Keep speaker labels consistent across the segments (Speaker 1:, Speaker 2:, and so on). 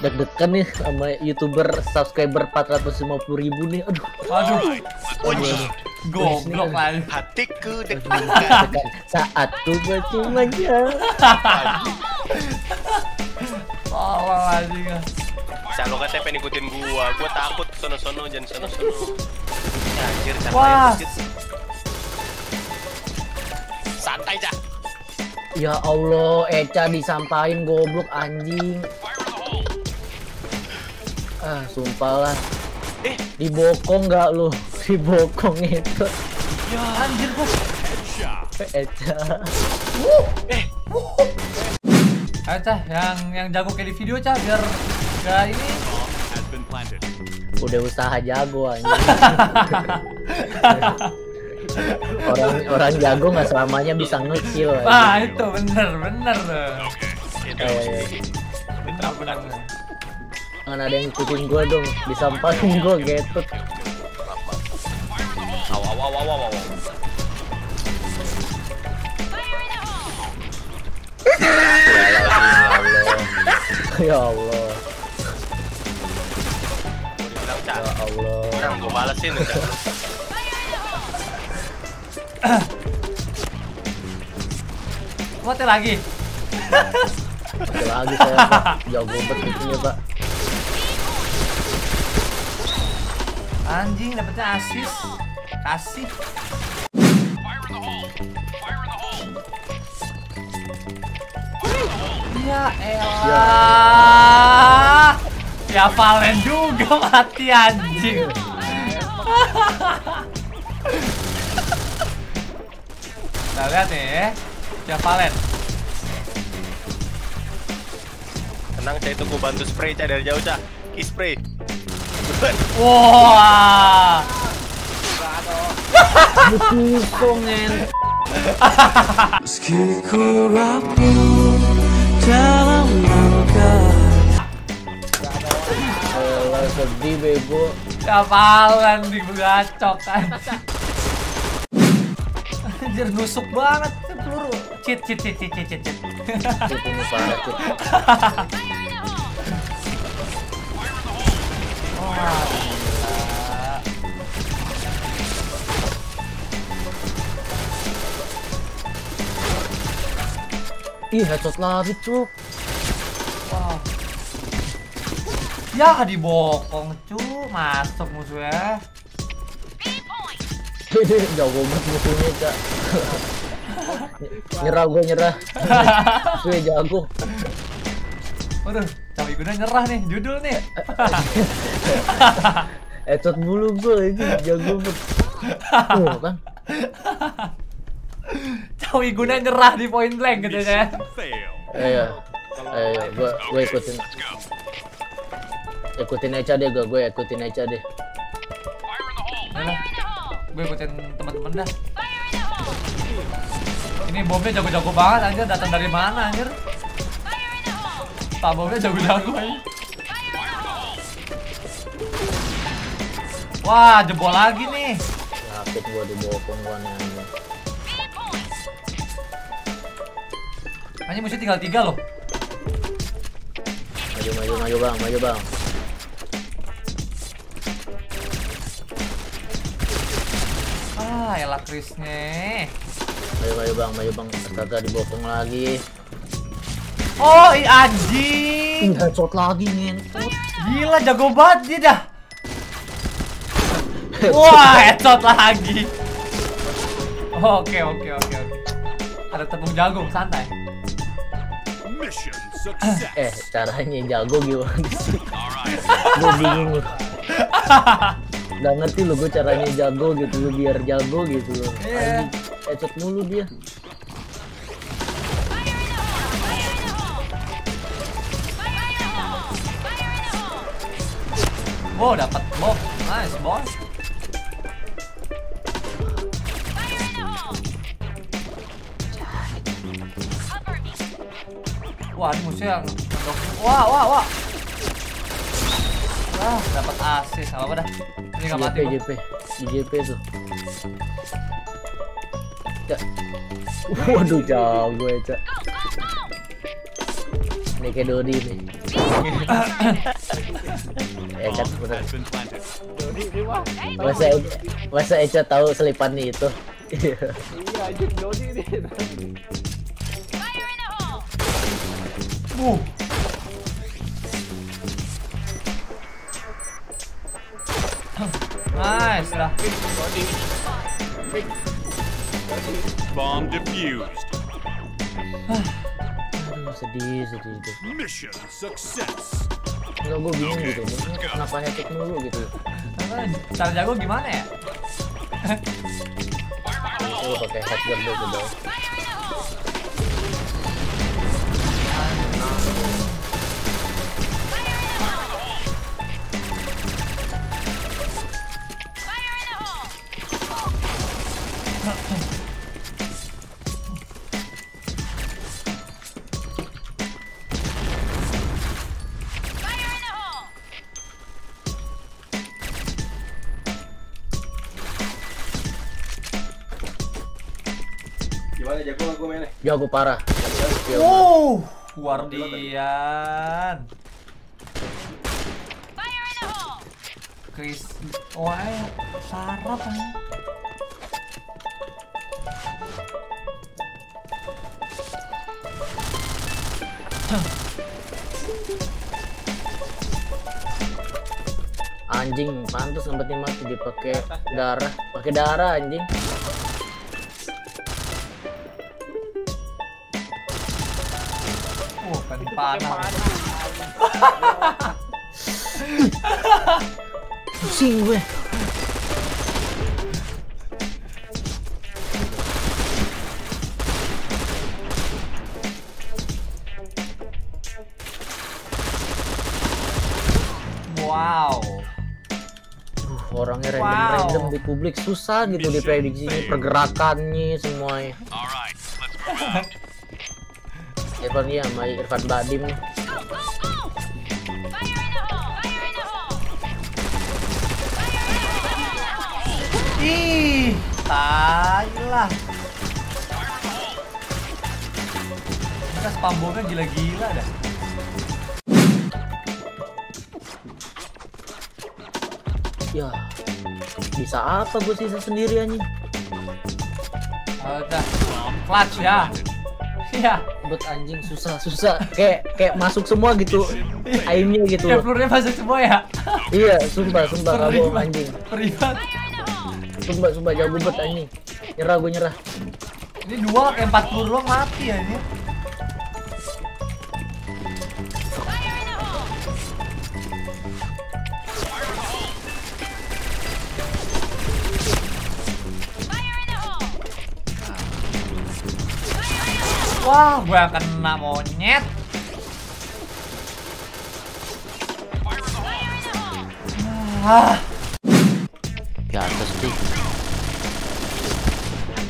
Speaker 1: Deg-degan nih sama youtuber subscriber 450 ribu nih. Aduh,
Speaker 2: Aduh, goblok lagi.
Speaker 3: hatiku deg-degan.
Speaker 1: saat ku bercumanya.
Speaker 2: Anjing.
Speaker 3: Bisa lo katanya pengen ikutin gua. Gua takut sono-sono jangan sono-sono. Ya, anjir, siapa
Speaker 2: Wah.
Speaker 3: Santai, Cak.
Speaker 1: Ya Allah, Eca disampain goblok anjing. Ah, sumpah lah.
Speaker 3: Eh.
Speaker 1: Dibokong nggak lu? Dibokong itu.
Speaker 2: Ya anjir gua.
Speaker 1: Eca.
Speaker 3: Eh,
Speaker 2: Ayo cah, yang yang jago kayak di video cah biar gak ini.
Speaker 1: Udah usaha jago anjing. orang orang jago nggak selamanya bisa ngekill. anjing.
Speaker 2: Wah itu bener bener tuh.
Speaker 1: Jangan ada yang ikutin gua dong, disampain gua getut. Ya Allah,
Speaker 3: dibilang,
Speaker 1: ya Allah.
Speaker 3: Orang balesin udah.
Speaker 2: Kuatnya lagi.
Speaker 1: Lagi saya Pak. jago banget itunya Pak.
Speaker 2: Anjing dapetnya asis. Kasih. Ya elah. Ya Valen juga mati anjing. Kita lihat nih, ya Valen.
Speaker 3: Tenang, itu gua bantu spray, Cak, dari jauh, Cak. Ki spray.
Speaker 2: Wah.
Speaker 4: Meski ku rapuh dalam langkah
Speaker 1: Alah sedih bego.
Speaker 2: Valen digacok kan. Anjir nusuk banget peluru. Cheat. cheat.
Speaker 1: Itu ini parah Cuk.
Speaker 2: Wah,
Speaker 1: Ih headshot lagi Cuk.
Speaker 2: Wow. Ya dibokong cu, masuk musuhnya.
Speaker 1: Jago banget musuhnya Cak. nyerah gue nyerah. Gue jago.
Speaker 2: Waduh, cabai guna nyerah nih, judul nih.
Speaker 1: Headshot mulu gue ini jago banget. Tuh kan.
Speaker 2: Cabai guna nyerah di point blank gitu ya.
Speaker 1: Ayo. Ayo, gue gue ikutin. Ikutin aja deh gue, gue ikutin aja deh.
Speaker 2: Gue ikutin teman-teman dah. Ini bomnya jago-jago banget anjir, datang dari mana anjir? Pak bomnya jago-jago anjir. Wah, jebol lagi nih.
Speaker 1: Sakit gue dibokong gue nih.
Speaker 2: Hanya musuh tinggal tiga loh.
Speaker 1: Maju maju maju bang, maju bang.
Speaker 2: Ah, elah Krisnya.
Speaker 1: Maju maju bang, maju bang. Kagak dibokong lagi.
Speaker 2: Oh, i anjing.
Speaker 1: Headshot lagi ngentot.
Speaker 2: Gila jago banget dia dah. Wah, headshot lagi. Oke, oke, oke, oke. Ada tepung jagung, santai.
Speaker 1: Eh, caranya jago gimana sih? gue bingung lu. Gak ngerti lu gue caranya jago gitu lu biar jago gitu loh.
Speaker 2: Iya.
Speaker 1: Anjing, headshot mulu dia.
Speaker 2: Wow, dapat box. Nice, bos. Wah, ini musuh yang mendok- Wah, wah, wah. Ah, dapat asis. Apa apa dah. Ini nggak mati.
Speaker 1: Di JP tuh Cak. Waduh jauh gue cak Ini kayak Dodi nih Ya kan bener
Speaker 5: wah.
Speaker 1: Masa Masa Eca tahu selipannya itu
Speaker 5: Iya anjing Dodi ini.
Speaker 2: Uh. Nice dah.
Speaker 6: Bomb defused.
Speaker 1: Aduh sedih sedih sedih
Speaker 6: Mission success.
Speaker 1: Enggak gue bingung gitu Maksudnya kenapa headset mulu gitu
Speaker 2: Cara jago gimana ya?
Speaker 1: Oh pakai headguard dulu coba
Speaker 3: Gimana jago mainnya?
Speaker 1: Jago parah
Speaker 2: Uh, Guardian. Chris, oh eh, sarap aja.
Speaker 1: Anjing pantas sempetnya mati dipakai darah. Pakai darah anjing.
Speaker 2: Oh, kan panah.
Speaker 1: Pusing gue di publik susah gitu diprediksi pergerakannya semuanya. Irfan ya sama Irfan Badim.
Speaker 2: Ih, tai lah. Mereka spam bomnya gila-gila dah.
Speaker 1: Ya, bisa apa gue sisa sendiri anjing?
Speaker 2: Udah, clutch ya. Iya.
Speaker 1: Buat anjing susah susah kayak kayak masuk semua gitu aimnya gitu
Speaker 2: Ya
Speaker 1: loh.
Speaker 2: pelurunya masuk semua ya.
Speaker 1: Iya, sumpah sumpah bohong anjing.
Speaker 2: Privat.
Speaker 1: Sumpah sumpah jago bet anjing. Nyerah gue nyerah.
Speaker 2: Ini dua kayak 40 doang mati ya ini. Wah, gue yang kena monyet. Ah,
Speaker 1: Di atas sih.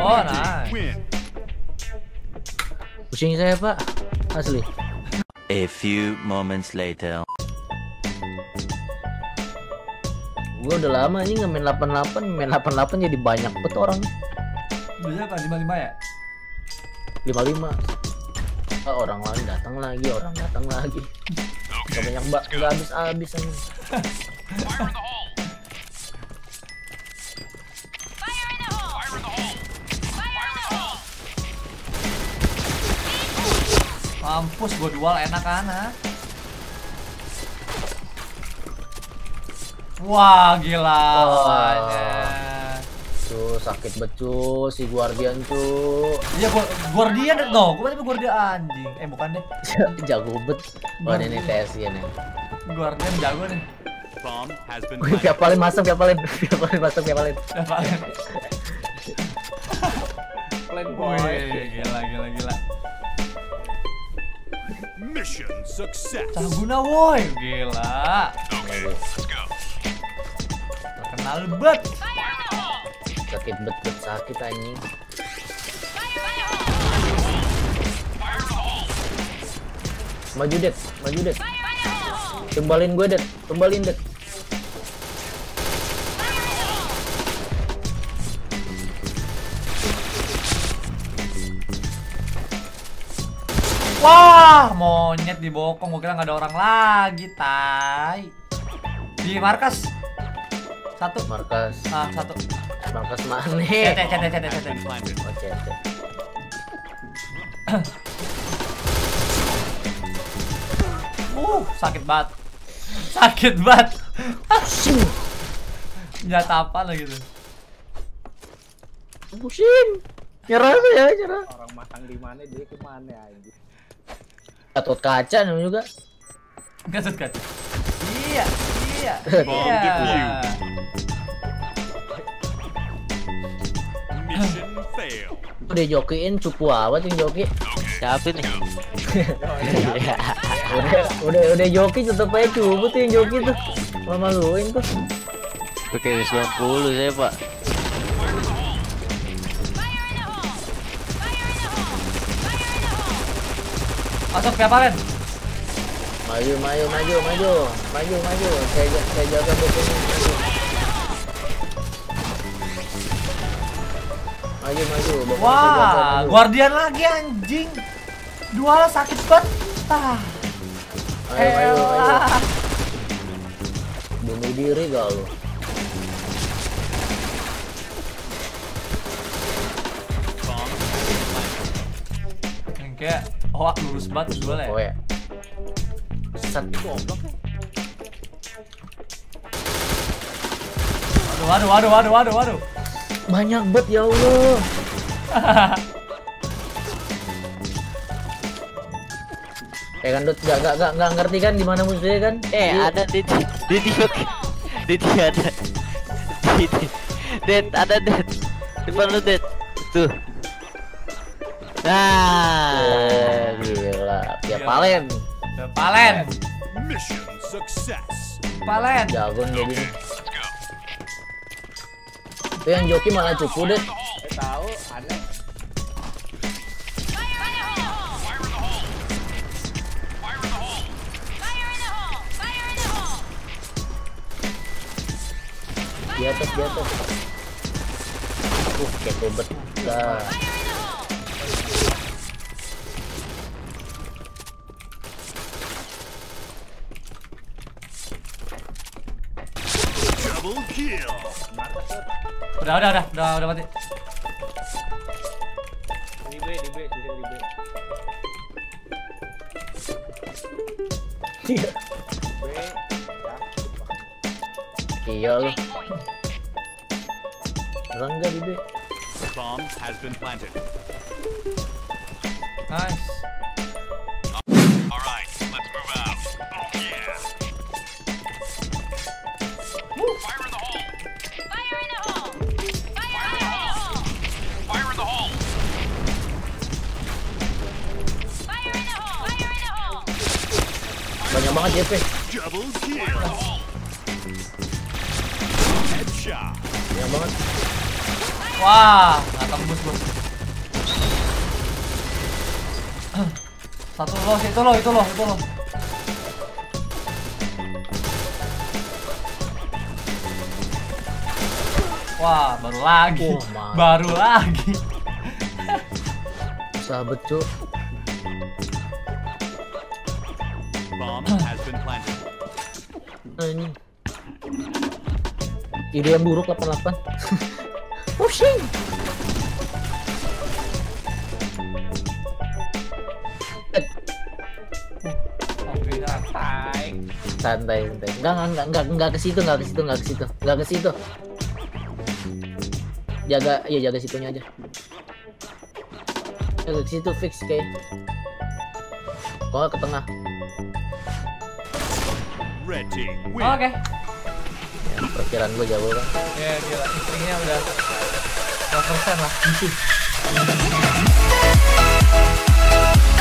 Speaker 2: oh nice.
Speaker 1: Pusing saya pak, asli.
Speaker 7: A few moments later.
Speaker 1: Gue udah lama nih nggak main 88, main 88 jadi banyak bet orang.
Speaker 2: Biasanya kan 55 ya?
Speaker 1: 55 Ah, orang lain datang lagi, orang datang lagi. Gak banyak mbak, gak habis-habis aja.
Speaker 2: Mampus gue dual enak kan ha? Wah gila
Speaker 1: Wah. Sakit betul si Guardian tuh.
Speaker 2: Iya gua Guardian no, gua tapi Guardian anjing. Eh bukan deh.
Speaker 1: Jago bet. Wah ini TS ya nih.
Speaker 2: Guardian jago nih.
Speaker 6: Bomb has been
Speaker 1: tiap paling masuk, tiap paling, tiap paling masuk, tiap paling.
Speaker 2: Udah paling.
Speaker 5: Plan boy.
Speaker 2: Gila gila gila.
Speaker 6: Mission success.
Speaker 2: Caguna woi, gila.
Speaker 6: Okay, let's go.
Speaker 2: Terkenal bet
Speaker 1: sakit betul sakit anjing maju det maju det tembalin gue det tembalin det
Speaker 2: Wah, monyet dibokong. Gue kira nggak ada orang lagi, tai. Di markas. Satu.
Speaker 1: Markas.
Speaker 2: Ah, satu
Speaker 1: markas mana?
Speaker 2: Cete, cete, cete,
Speaker 6: Has
Speaker 2: cete.
Speaker 6: been planted.
Speaker 1: Oh, cete.
Speaker 2: Uh, sakit banget. Sakit banget. Nyata apa lah gitu.
Speaker 1: Pusing. Nyerah saya, nyerah.
Speaker 5: Orang masang di mana dia ke mana anjing.
Speaker 1: Gatot kaca namanya juga.
Speaker 2: Gatot kaca. Iya, iya.
Speaker 6: Bomb
Speaker 2: iya.
Speaker 1: Udah jokiin cupu awat yang joki.
Speaker 7: Siapa nih?
Speaker 1: udah udah udah joki tetep aja cupu tuh yang joki tuh. Malu-maluin tuh.
Speaker 7: Pakai 90 saya, Pak.
Speaker 2: Masuk siapa Ren?
Speaker 1: Maju, maju, maju, maju, maju, maju. Saya, saya jaga bokongnya. Maju, maju, jaga,
Speaker 2: Wah. Guardian lagi anjing. Dua sakit banget. Ah,
Speaker 1: Ayo, ayo, ayo. Bunuh diri gak.
Speaker 2: Yang kayak hoak lurus banget dua lah.
Speaker 1: Oh ya. Set goblok.
Speaker 2: Waduh, waduh, waduh, waduh, waduh, waduh.
Speaker 1: Banyak bet ya Allah. Eh kan Dut, gak, gak, gak, gak ngerti kan di mana musuhnya kan?
Speaker 7: Eh,
Speaker 1: Iya.
Speaker 7: ada Didi. Didi oke. Didi ada. Didi. Dead, ada Dead. Depan lu Dead. Tuh. Nah.
Speaker 1: Eh, gila. Ya palen.
Speaker 2: Udah Palen,
Speaker 6: Mission success.
Speaker 2: palen.
Speaker 1: Jago jadi. Itu yang joki malah cupu deh.
Speaker 5: Eh tahu aneh.
Speaker 1: Di atas, di atas. Uh, kepo bet. Dah.
Speaker 6: Double kill.
Speaker 2: Udah, udah, udah, udah, udah mati.
Speaker 5: Di B, di B, di B.
Speaker 1: Iya.
Speaker 5: B, ya.
Speaker 1: Iya lu. Rangga di B.
Speaker 6: Bomb has been planted.
Speaker 2: Nice.
Speaker 6: Headshot.
Speaker 1: Banyak banget.
Speaker 2: Wah, nggak tembus bos. Satu lo, itu lo, itu lo, itu lo. Wah, baru lagi.
Speaker 1: Oh,
Speaker 2: baru lagi.
Speaker 1: Sahabat cuk. Ini. Ide yang buruk 88. Pusing. Santai santai. Enggak enggak enggak enggak enggak ke situ, enggak ke situ, enggak ke situ. Enggak ke situ. Jaga iya jaga situnya aja. Jaga ke situ fix kayak. Kok ke tengah.
Speaker 2: Oke.
Speaker 1: Ya, perkiraan gue jago kan.
Speaker 2: Ya, gila. Instingnya udah 100% lah.